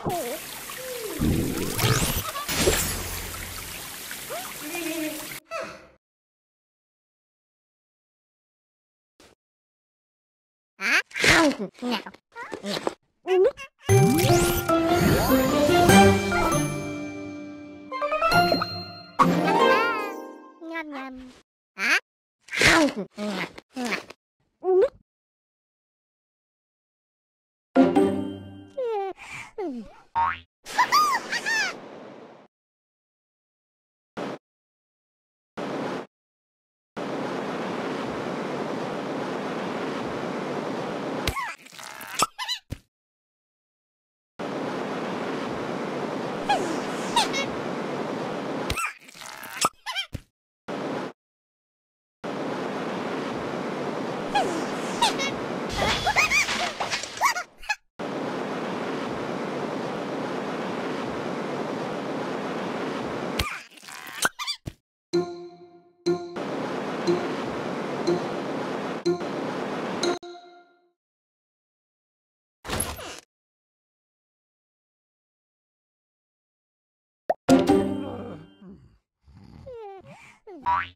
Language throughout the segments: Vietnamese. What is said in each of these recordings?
Huh? Boom! Bye.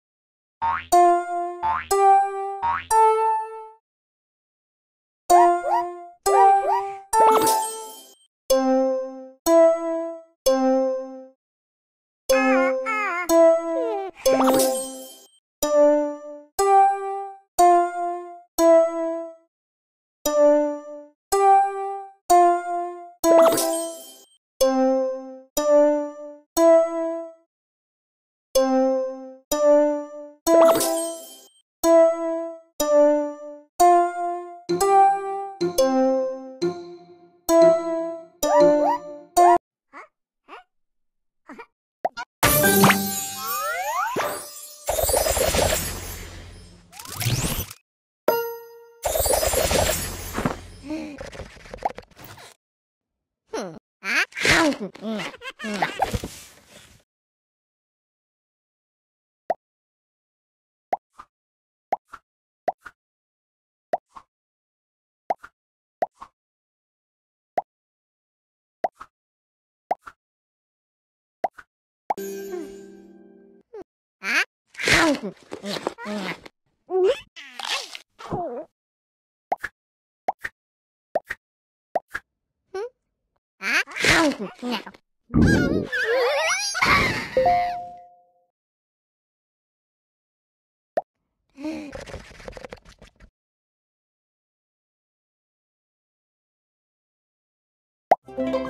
Yeah. うん。